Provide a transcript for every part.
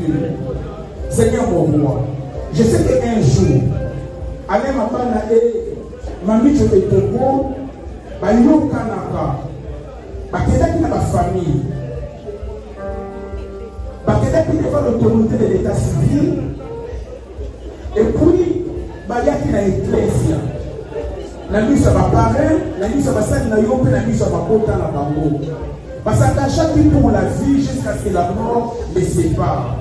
Dieu, Seigneur mon roi, je sais qu'un jour, Alain Mapana et Mami et Togo, bayokanaka bakendaki na bafamille bakendaki devant l'autorité de l'état civil. Et puis bayaki na eklesia na miso ya baparin na miso ya basali na yo mpe na miso ya babota na pour la vie jusqu'à ce que la mort les sépare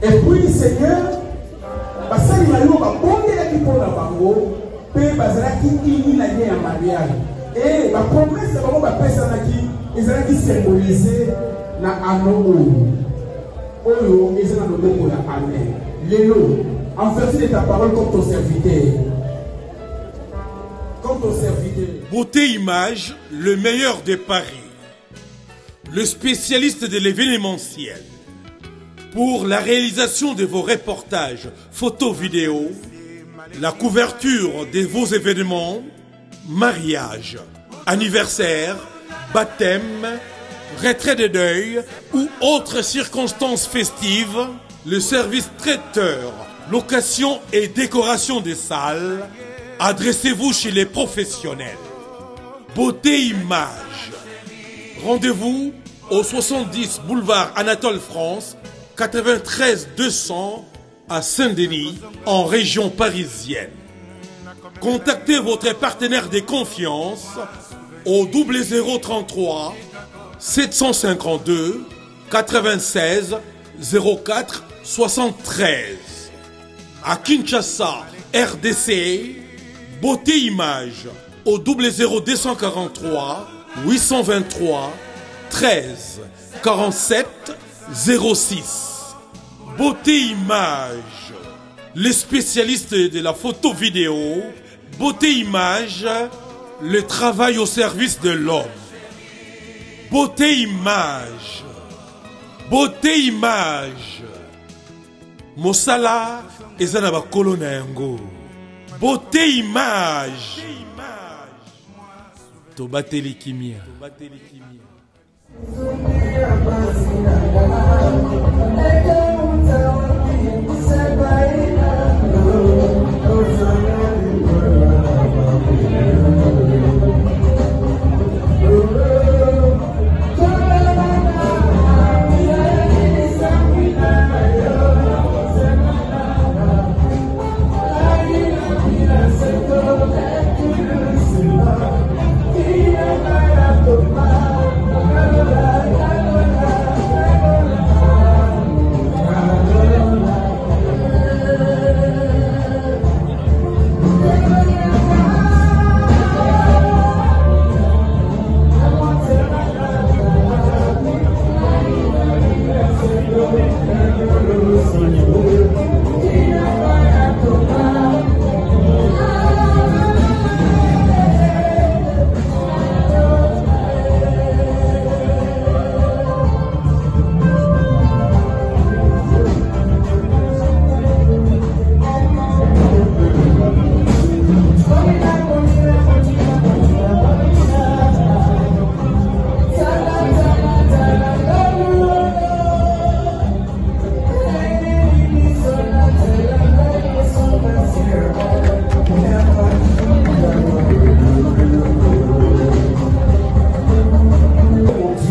puis seigneur basali na yo babondelaki mpo na bango mpe bazalaki ini na ye ya mariage. E bapromese bango bapesanaki ezalaki symbolise na ano oyo. Oyo eza na loboko ya amen. Lelo en vertu de ta parole comme ton serviteur. Comme ton serviteur. Beauté Image, le meilleur de Paris. Le spécialiste de l'événementiel. Pour la réalisation de vos reportages, photos, vidéos, la couverture de vos événements, mariage, anniversaire, baptême, retrait de deuil ou autres circonstances festives, le service traiteur, location et décoration des salles, adressez-vous chez les professionnels. Beauté Image. Rendez-vous au 70 boulevard Anatole France, 93 200 à Saint-Denis, en région parisienne. Contactez votre partenaire de confiance au 0033 752 96 04 73. À Kinshasa, RDC, Beauté Image au 00243 823 13 47 06. Beauté Image, les spécialistes de la photo vidéo. Beauté Image, le travail au service de l'homme. Beauté Image, Beauté Image. Mosala bakolo na yango. Beauté Image. Tobateli kimia. mon 的，我慢慢。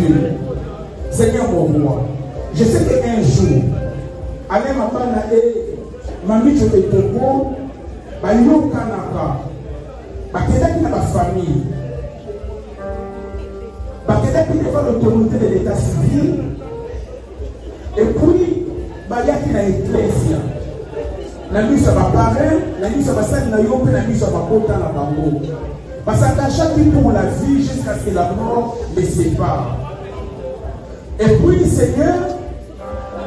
Dieu, Seigneur mon roi, je sais qu'un jour, Alain Mapana et Mami et Togo, bayokanaka, bakendaki na bafamille, bakendaki devant l'autorité de l'état civil, et puis bayaki na eklesia na miso ya baparin na miso ya basali na yo mpe na miso ya babota na bango basatachaki pour la vie jusqu'à ce que la mort les sépare et puis seigneur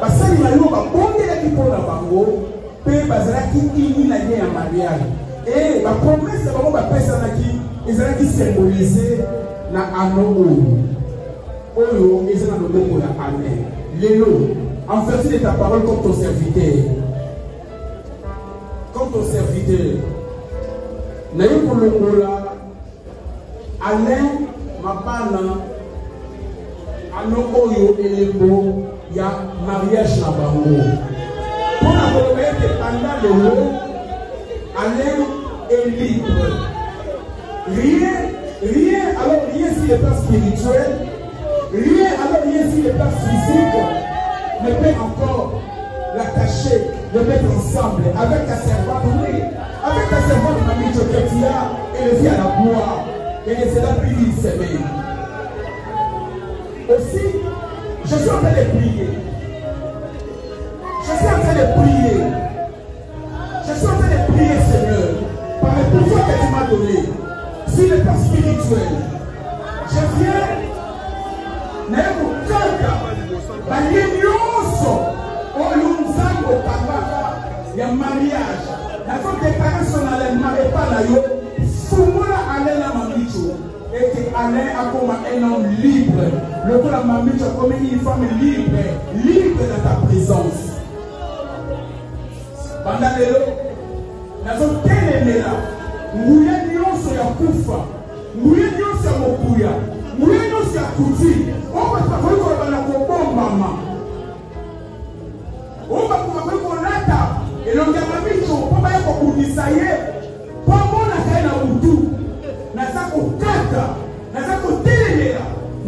basali na yo babondelaki mpo na bango mpe bazalaki ini na ye ya mariage. E bapromese bango bapesanaki ezalaki symbolise na ano oyo. Oyo eza na loboko ya amen. Lelo en vertu de ta parole comme ton serviteur. Comme ton serviteur. Naye kolongola alain mabana ano oyo elembo ya mariage na bango. Mpona koloba ete panda lelo alain est libre. Rien rien alors rien sur le plan spirituel rien alors rien sur le plan physique ne peut encore l'attacher de mettre ensemble. Avec ta servante avec ta servante mamie Joketia élevée à la gloire. Et de cela plus d'une semaine aussi je suis en train de prier. Je suis en train de prier. Je suis en train de prier, Seigneur, par le pouvoir que tu m'as donné, sur le plan spirituel. Je viens, naye kokaka balie nyonso oyo nzambe okangaka ya mariage. Nakodeklara solennellement epa na yo. Fungola ale na mamicho ete alain akoma un homme libre lokola mamicho akomi une femme libre libre dans ta présence. Banda lelo nazotelemela nguya nyonso ya kufa nguya nyonso ya mokuya nguya nyonso ya kuti oyo bato bakoki koloba na kobombama oyo bato bakoki kolata elongi ya mamiso mpo baya kobundisa ye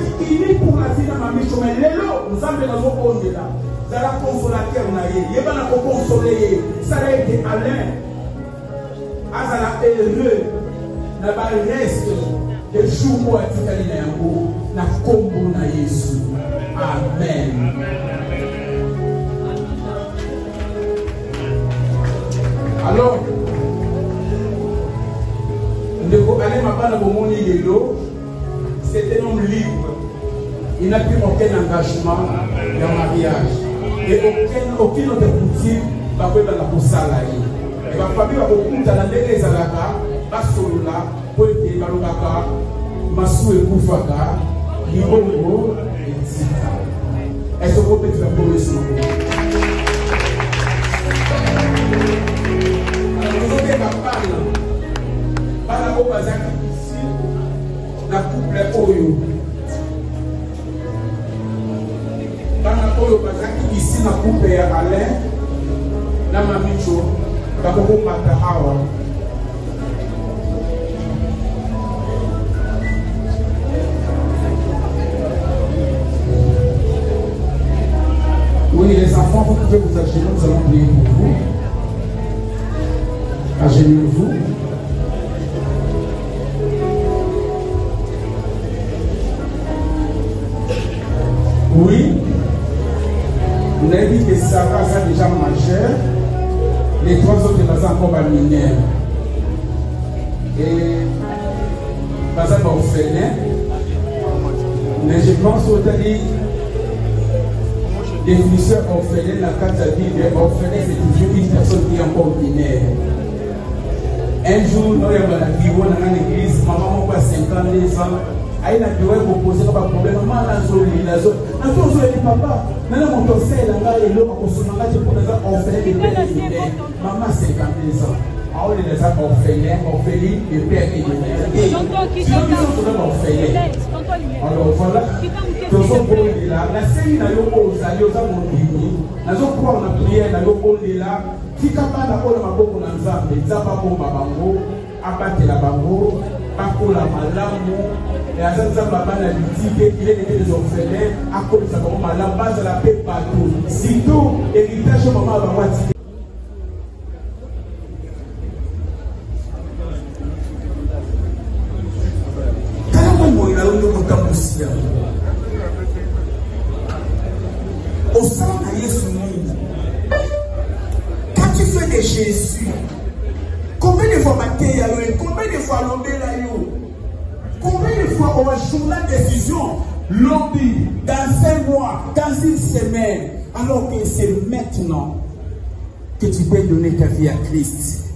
la vie na mamicho mais lelo nzambe nazobondela zala consolateur na ye yeba na kokonsole ye sala ete alain. Azala heureux. Na bareste de jour oyo atikali na yango. Na nkombo na yesu amen. Alors ndeko ale mabana bomoni lelo c'est un homme libre. Il n'a plus aucun engagement ya mariage. Et aucun, aucune autre coutume bakoyebaka kosala ye e bafamille bakokutana ndenge ezalaka basolola mpo ete balobaka masu ekufaka libongo etika esoki opetela nkolo esoko tozobeka bana bana oyo bazalaki isi na couple oyo bana oyo bazalaki isi na couple ya alain na mamicho bakokomata awa Oui, les enfants, vous pouvez vous agenouiller, nous allons prier pour vous. Agenouillez-vous. Autres sont encore mineurs. Et pas encore orphelin. Mais je pense au dit définition orphelin, la carte à dire orphelin, c'est toujours une personne qui est encore mineure. Un jour, nous avons dans l'église, maman a 52 ans. Aye na biwa ekopose ka baproblème ma nazolila nazozoleli papa. Nana moto osala ngai eloko kosoma ngai te mpona eza orphelin de père mère mama 52 ans aolela eza orphelin orphelin de père et de mère. Toza baorphelin alors voilà. Tozobolela nasengi na yo oyo ozali oza mondimi nazokwara na priere na yo ondela tika bana oyo na maboko na nzambe nzambe abomba bango abatela bango bakola malamu aza nzambe abana litike ilengenge les orphelins akolisa bango malamu bazala mpe bato surtout héritage mama ya bango atike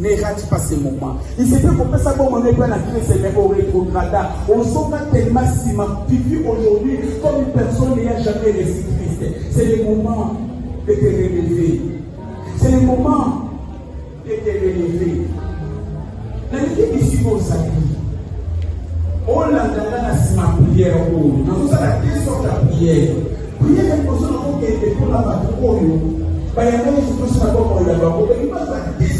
Christ. Ne rate pas ce moment. Ça comme on est pas à Christ mais au rétrograda. On s'en va tellement si ma pipi aujourd'hui comme une personne n'ayant jamais reçu Christ. C'est le moment de te relever. C'est le moment de te relever. nalingi bisiko ozali olandanga na nsima priere oyo nazosala te sorte ya priere priere liboso nakokende mpona bato oyo bayanga yesu kristo na bomoi na bango bazwa décision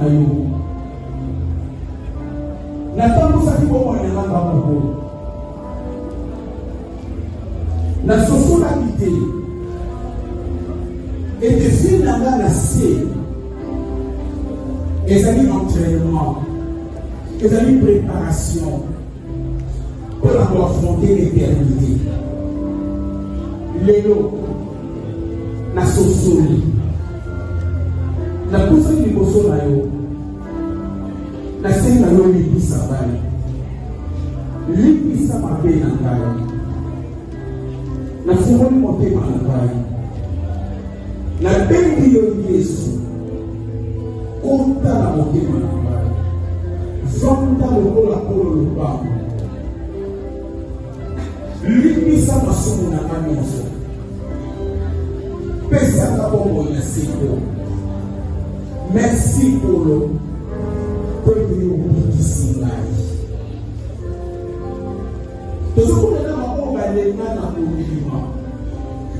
na yo. Natambusaki bomoi na nga nga moko. Nasosolaki te? Ete fili na nga na se ezali entraînement ezali préparation mpona koaffronte l'éternité. Lelo nasosoli napusaki liboso na yo. Nasengi na yo libisa ngai libisa mabe na ngai. Nafungoli motema na ngai. Nabengi yo yesu. Kota na motema na ngai. Vanda lokola kolo lopango limbisa masumu na nga nyonso. Pesaka bomoi na siko merci polo mpo ete obikisi ngai tozokolela bango balenga na kondima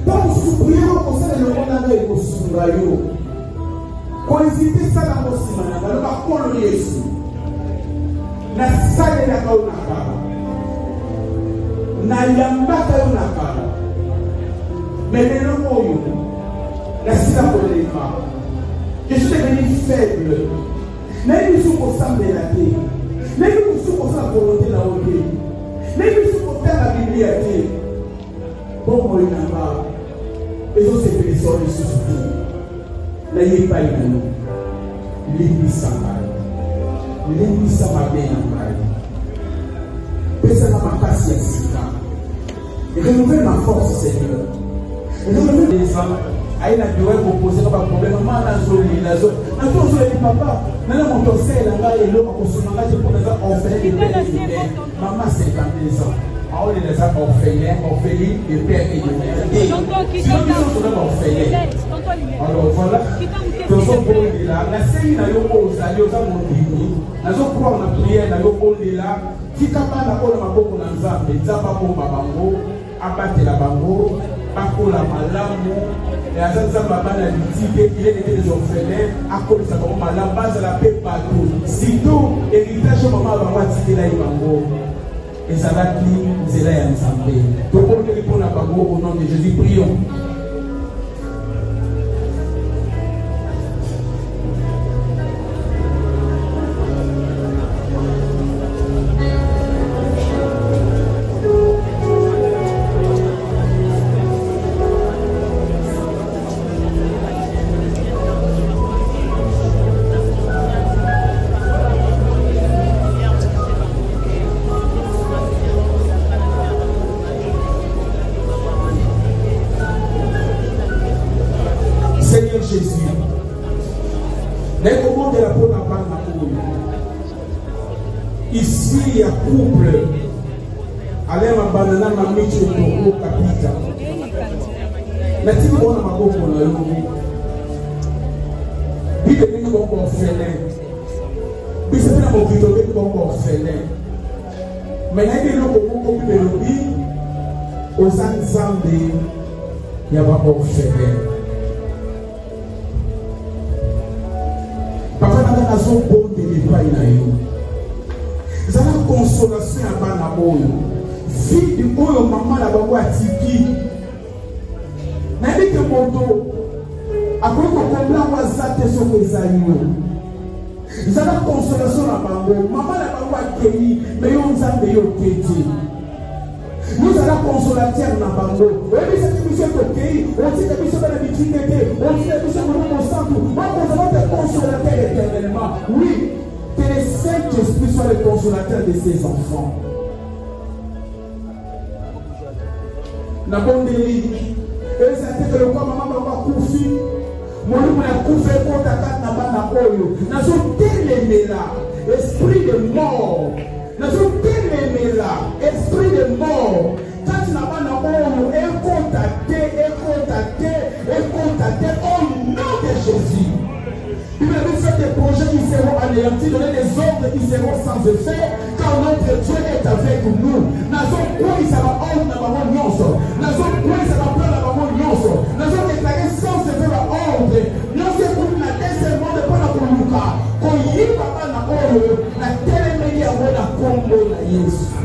mpo mosuku yo kosala lokola nga ekosunga yo koezite salango nsima na ngai loba nkolo yesu nasalelaka yo na kala nayambaka yo na kala me lelo oyo nasila kolema je suis devenu faible. Nayebi biso kosambela te nayebi biso kosala volonté na yo te nayebi biso kotanga biblia te bomoi na nga ezosepelisa yo lisusu te naye epai na yo limbisa ngai limbisa mabe na ngai pesaka makasi ya sika renouvelle ma force seigneur aye na biro ekopose ka baproblème ma nazolela natozoleli papa nana moto osalela ngai eloko akosoma ngai te mpo naza orphelin de père et de mère mama cinquante ans aolela eza orphelin orphelin de père et de mère sino biso toza baorphelin alors voilà. Tozobolela nasengi na yo oyo ozali oza mondimi nazokroire na priere na yo olela tika bana oyo na maboko na nzambe nzambe abomba bango abatela bango bakola malamu. Aza nzambe abana litike ilekete les orphelins. Akolisa bango malamu. Bazala mpe bato. Surtout héritage oyo mama bango atikelai bango. Ezalaki nzela ya nzambe. Tokokeli mpona bango au nom de jésus. Prions orphelin mpe na mokili tobengi bongo orphelin me nayebi eloko moko mpe elobi oza nzambe ya baorphelin papa nanga nazobondela epai na yo ezala consolation ya bana oyo vide oyo mama na bango atiki nayebi ke moto akoki kokomlango aza te soki eza yo ezala consolation na bango mama na bango akei me yo nzambe yo oketi yozala consolateur na bango oyebisaki biso tokei otika biso bana bitinde te otika biso mono mosantu bakozala te consolateur éternellement. Oui que le Saint-Esprit soit le consolateur de ses enfants. Nabondeli eza te ke lokwa mama bango akufi molimo ya kufa ekota kati na bana oyo nazotelemela esprit de mort nazotelemela esprit de mort kati na bana oyo ekota te ekota te ekota te au nom de jésus Bible dit fait des projets qui seront anéantis, donner des ordres qui seront sans effet, car notre Dieu est avec nous. Nazo quoi il sera honte na bango nyonso. Nazo quoi il sera plein na bango nyonso. Nazo ordre. Nyonso ekuti na de mpona koluka. Koyiba bana oyo na telemeli yango na kombo na Yesu.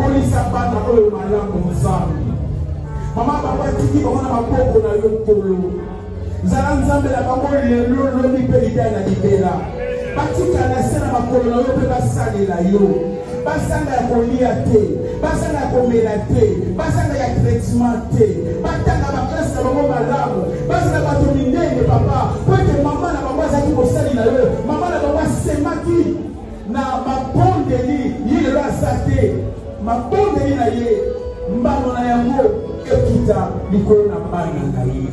kolisa bana oyo malamu nzambe mama bango atiki bango na maboko na yo nkolo zala nzambe na bango lelo lobi mpe libela na libela batika na se na makolo na yo mpe basalela yo basanga ya kolia te basanga ya komela te basanga ya traitement te batanga baklase na bango malamu bazala bato minene papa. Po ete mama na bango azalaki mosali na yo mama na bango asemaki na mabondeli ye lelo aza te. Mabondeli na ye mbano na yango ekita likolo na bana na ye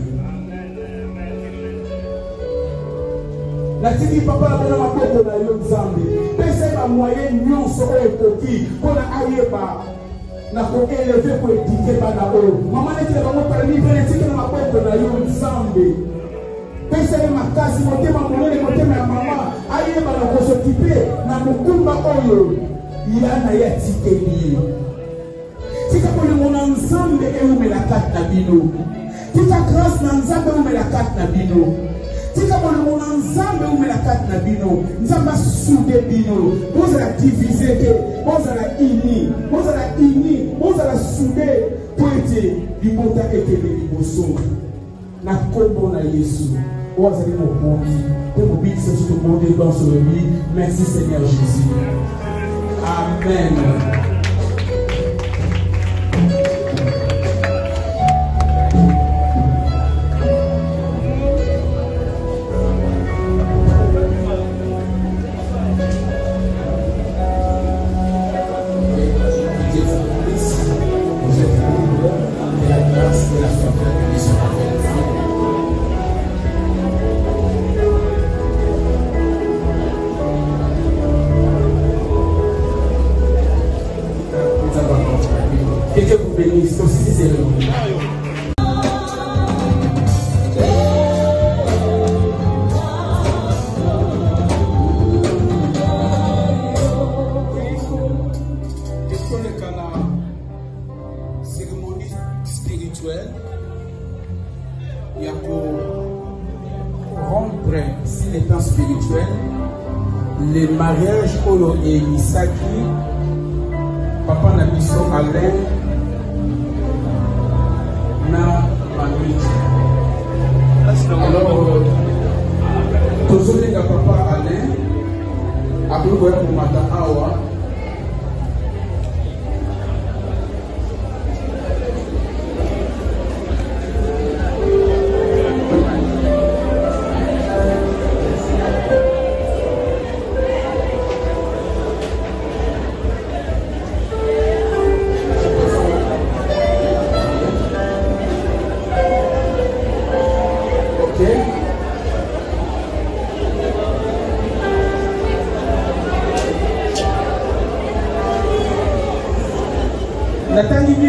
natiki papa na bona maboko na yo nzambe pesa ye bamwaye nyonso oyo ekoki mpona ayeba na koeleve koedike bana oyo mama netila bango parmi mpe netiki na maboko na yo nzambe. Pesa ye makasi motema monene motema ya mama ayeba na kosokipe na mokumba oyo ya na ye atikeli tika bolingo na nzambe eumela kati na bino tika grâce na nzambe eumela kati na bino tika bolingo na nzambe eumela kati na bino. Nzambe asude bino. Bozala divize te bozala ini bozala ini bozala sude. Po ete libota ekende liboso. Na nkombo na yesu oyo azali mokonzi. Mpe mobikisa biso tomonde nyonso lobi merci seigneur jésus. Amen. Dieu spirituelle ya korompre sur le plan spirituel le mariage oyo eyemisaki papa na biso alain na mamiki alors tozolenga papa alain akoki koya komata awa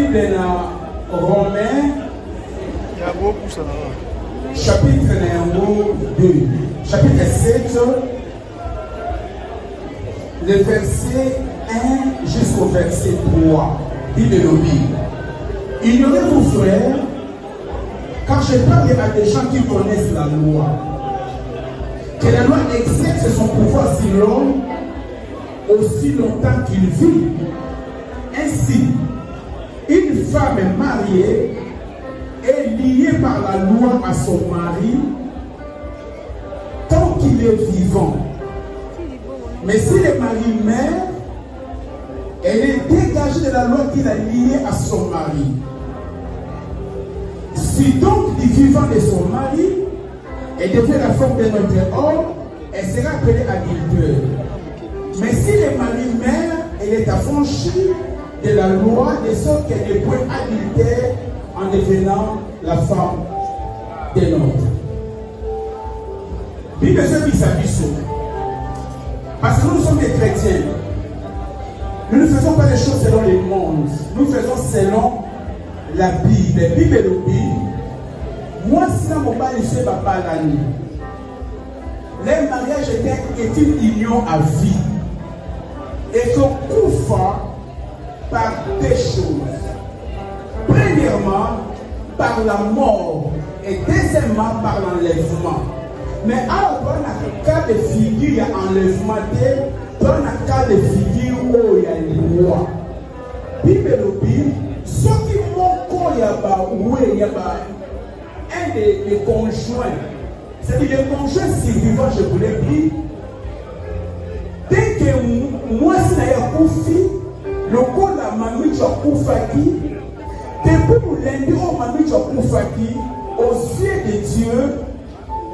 bible na romain yango okusana wa chapitre na yango 2 chapitre 7 le verset 1 jusqu'au verset 3. Bible Ignorez-vous, frères, quand je parle à des gens qui connaissent la loi, que la loi exerce son pouvoir sur l'homme aussi longtemps qu'il vit. Femme mariée est liée par la loi à son mari tant qu'il est vivant. Mais si le mari meurt, elle est dégagée de la loi qu'il a liée à son mari. Si donc du vivant de son mari, elle devient la forme de notre homme, elle sera appelée adultère. Mais si le mari meurt, elle est affranchie de la loi de sorte qu'elle est point adultère en devenant la femme de l'autre. Bible Parce que nous sommes des chrétiens. Nous ne faisons pas les choses selon les mondes. Nous faisons selon la Bible. Le Bible. Moi, si mon mari ne pas l'année, le mariage est une union à vie. Et que coufa par deux choses. Premièrement, par la mort. Et deuxièmement, par l'enlèvement. Mais alors, dans le cas de figure, il y a enlèvement. Dans le cas de figure, oh, il y a le Bible, ceux qui m'ont il y a il y a un des, conjoints. C'est-à-dire les conjoints survivants, je voulais dire, dès que moi, si je suis le corps as Koufaki, depuis le lundi, oh as Koufaki, aux yeux de Dieu,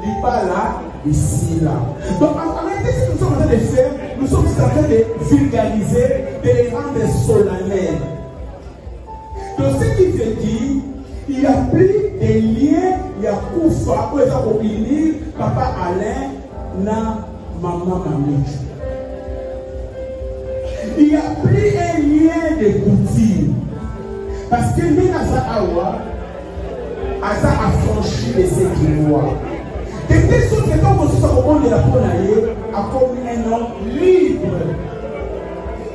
il n'est pas là, ici, là. Donc, en réalité, ce que nous sommes en train de faire, nous sommes en train de vulgariser, de les rendre solennels. Donc, ce qui veut dire, il y a plus de liens, il y a Koufa, où il y a Papa Alain, na maman mamie. Il n'y a plus un dégoutir parce que nde naza awa aza affranchi de ce droit tete soki ata mosusu akobondela mpo na ye akomi un homme libre.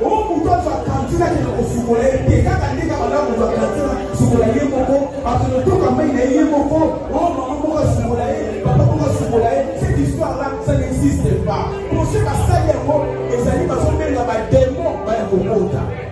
O motu ato akantina kende kosukola ye te kaka ndeka malamu moto akantina sukola ye moko atonotoka mai na ye ye moko o mama moko asukola ye papa moko asukola ye cette histoire là ça n'existe pas. Proche basali yango ezali bazobenga bademo baya kokota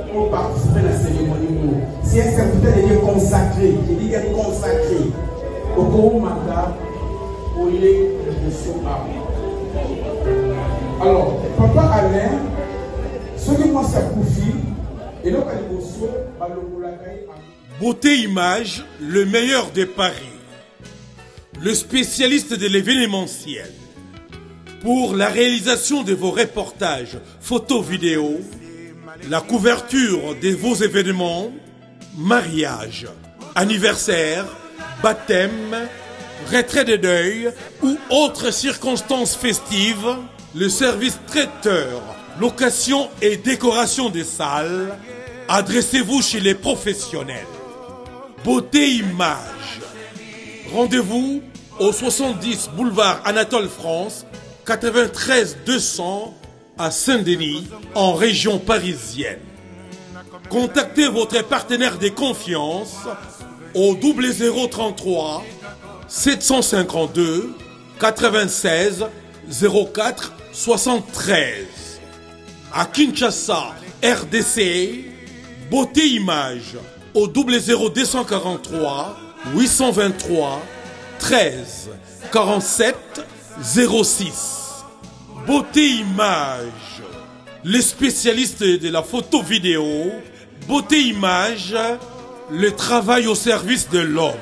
pour participer à la cérémonie si un serviteur de Dieu consacré je dis bien consacré okomaka oye liboso awa alors papa alain soki mwasi akufi eloko ya liboso balongolaka ye Beauté Image, le meilleur de Paris. Le spécialiste de l'événementiel. Pour la réalisation de vos reportages, photos, vidéos, la couverture de vos événements, mariage, anniversaire, baptême, retrait de deuil ou autres circonstances festives, le service traiteur, location et décoration des salles, adressez-vous chez les professionnels. Beauté Image. Rendez-vous au 70 boulevard Anatole France, 93 200 à Saint-Denis, en région parisienne. Contactez votre partenaire de confiance au 0033 752 96 04 73. À Kinshasa, RDC, Beauté Image au 00243 823 13 47 06. Beauté Image, les spécialistes de la photo vidéo. Beauté Image, le travail au service de l'homme.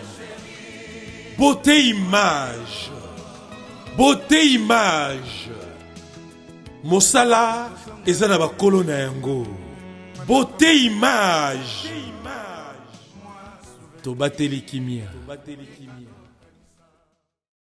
Beauté Image, Beauté Image. Mosala eza na bakolo beauté image tobateli kimia